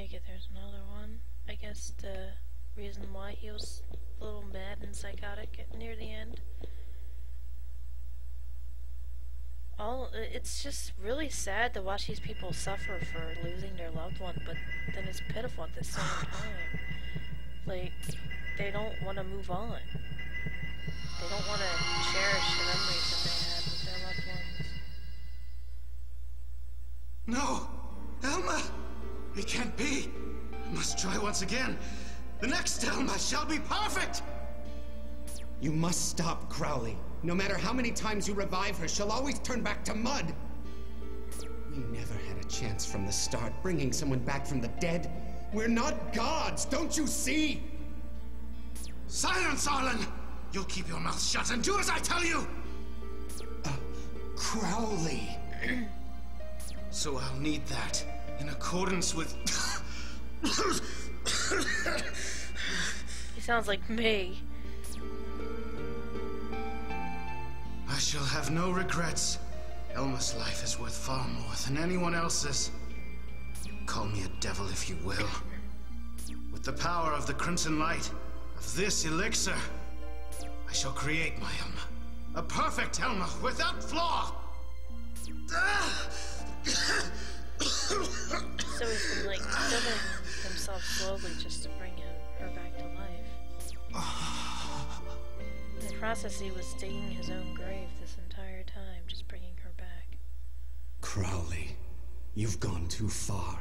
take it there's another one. I guess the reason why he was a little mad and psychotic near the end. All it's just really sad to watch these people suffer for losing their loved one, but then it's pitiful at the same time. Like they don't want to move on. They don't want to cherish the memories that they had with their loved ones. No! It can't be! I must try once again. The next Elma shall be perfect! You must stop Crowley. No matter how many times you revive her, she'll always turn back to mud. We never had a chance from the start, bringing someone back from the dead. We're not gods, don't you see? Silence, Arlen! You'll keep your mouth shut and do as I tell you! Uh, Crowley. so I'll need that, in accordance with... he sounds like me. I shall have no regrets. Elma's life is worth far more than anyone else's. Call me a devil if you will. With the power of the Crimson Light, of this elixir, I shall create my Elma. A perfect Elma, without flaw! So he's been, like, killing himself slowly just to bring him, her back to life. In the process, he was digging his own grave this entire time, just bringing her back. Crowley, you've gone too far.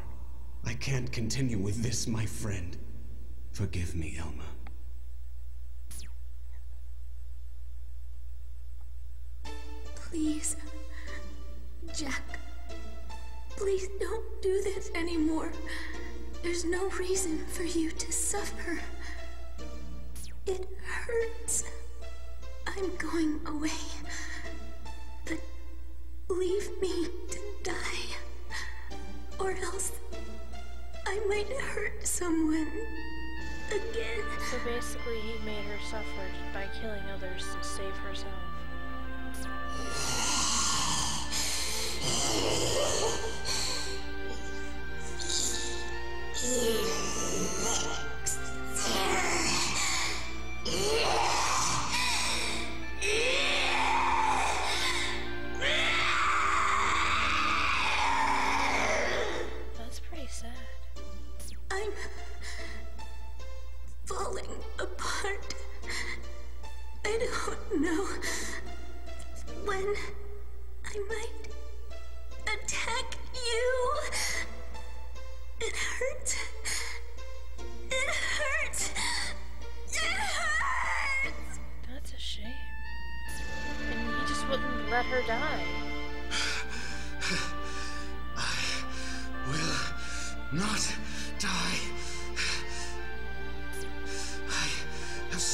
I can't continue with this, my friend. Forgive me, Elma. Please, Jack, please don't do this anymore. There's no reason for you to suffer. It hurts. I'm going away. But leave me to die. Or else I might hurt someone again. So basically, he made her suffer by killing others to save herself. Yeah.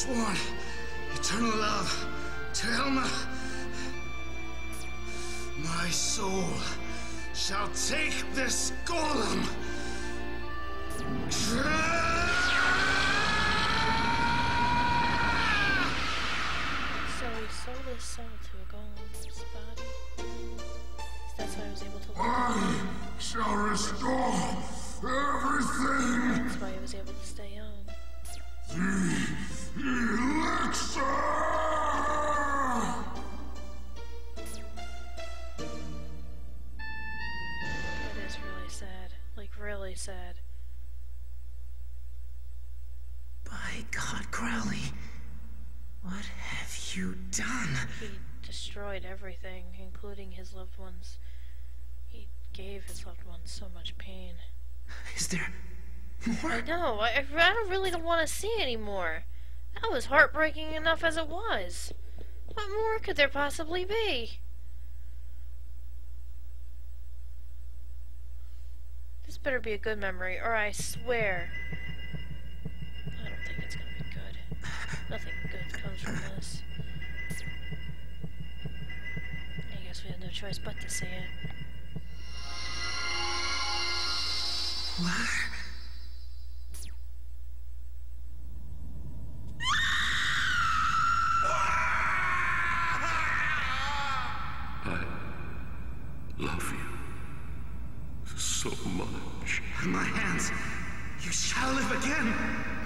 Sworn eternal love to Elma. My soul shall take this golem. So he sold his soul to a golem's body. That's why he was able to. I shall restore everything. That's why he was able to stay young. The elixir. It is really sad. Like, really sad. By God, Crowley, what have you done? He destroyed everything, including his loved ones. He gave his loved ones so much pain. Is there more? I know. I, I don't really don't want to see anymore. That was heartbreaking enough as it was. What more could there possibly be? This better be a good memory, or I swear. I don't think it's gonna be good. Nothing good comes from this. I guess we have no choice but to say it. What? So much. My hands. You shall live again.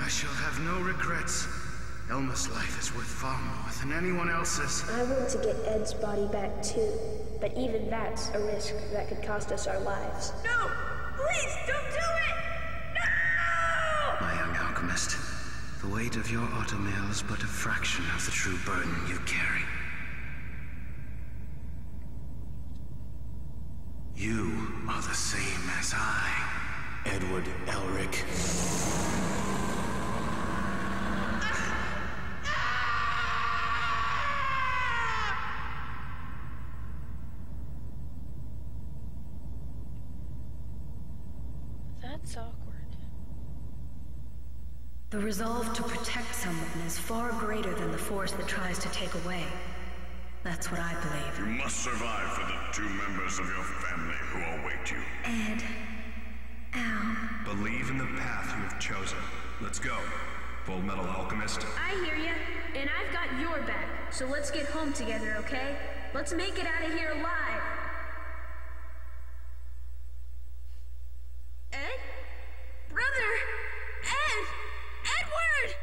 I shall have no regrets. Elma's life is worth far more than anyone else's. I want to get Ed's body back too, but even that's a risk that could cost us our lives. No! Please, don't do it! No! My young alchemist, the weight of your automail is but a fraction of the true burden you carry. Edward Elric. That's awkward. The resolve to protect someone is far greater than the force that tries to take away. That's what I believe. You must survive for the two members of your family who await you. Ed. Al. Believe in the path you have chosen. Let's go. Full Metal Alchemist. I hear you, and I've got your back. So let's get home together, okay? Let's make it out of here alive. Ed? Brother! Ed! Edward!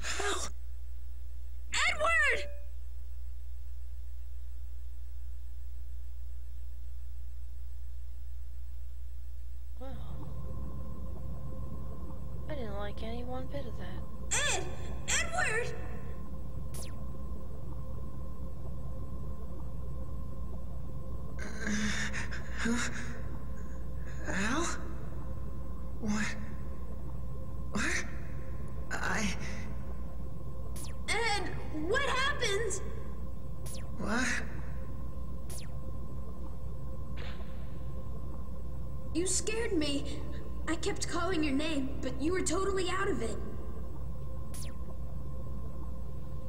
Hell! Edward! Wow. I didn't like any one bit of that. Ed! Edward! Uh, Al? What? What? I. Ed! What happened? What? You scared me. I kept calling your name, but you were totally out of it.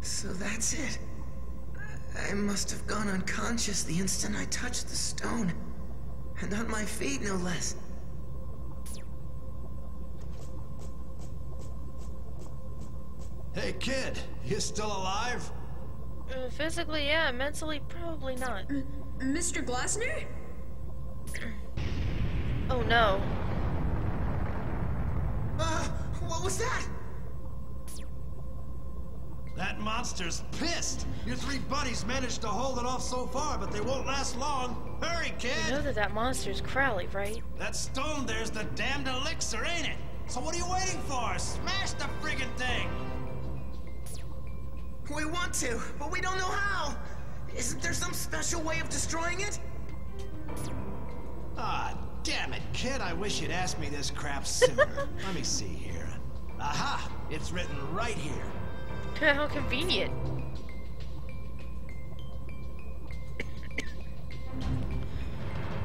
So that's it. I must have gone unconscious the instant I touched the stone. And on my feet, no less. Hey kid, you still alive? Uh, physically, yeah. Mentally, probably not. Mr. Glossner? Oh no. Uh, what was that? That monster's pissed. Your three buddies managed to hold it off so far, but they won't last long. Hurry, kid! You know that that monster's Crowley, right? That stone there's the damned elixir, ain't it? So what are you waiting for? Smash the friggin' thing! We want to, but we don't know how. Isn't there some special way of destroying it? Ah, damn it, kid. I wish you'd asked me this crap sooner. Let me see here. Aha! It's written right here. How convenient.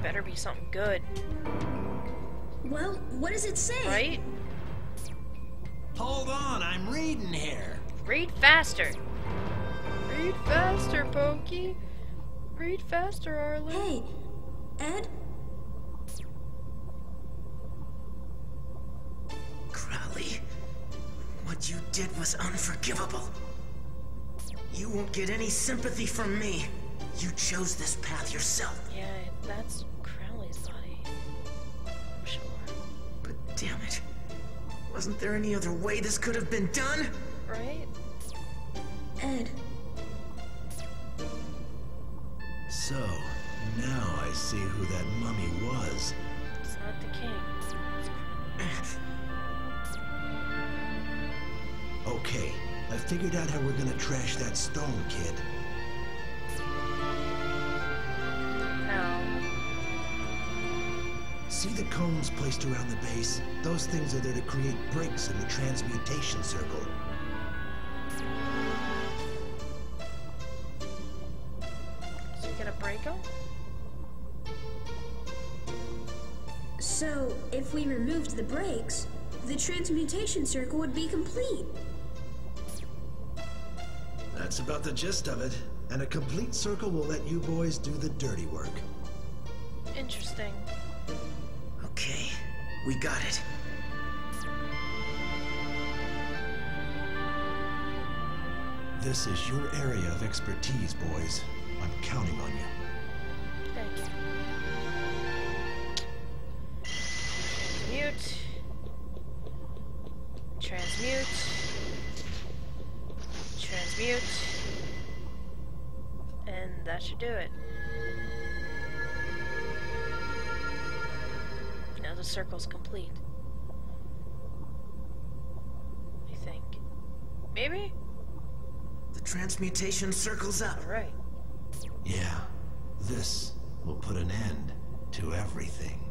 Better be something good, Well, what does it say? right? Hold on, I'm reading here. Read faster. Read faster, Pokey. Read faster, Arlen. Hey, Ed? What you did was unforgivable. You won't get any sympathy from me. You chose this path yourself. Yeah, that's Crowley's body. I'm sure. But damn it. Wasn't there any other way this could have been done? Right? Ed. So, now I see who that mummy was. It's not the king. Okay, I figured out how we're gonna trash that stone, kid. How? See the cones placed around the base? Those things are there to create breaks in the transmutation circle. So you gonna break them? So, if we removed the breaks, the transmutation circle would be complete. That's about the gist of it. And a complete circle will let you boys do the dirty work. Interesting. Okay, we got it. This is your area of expertise, boys. I'm counting on you. Thank you. Transmute. Transmute. Transmute. And that should do it. Now the circle's complete. I think. Maybe? The transmutation circles up. Right. Yeah, this will put an end to everything.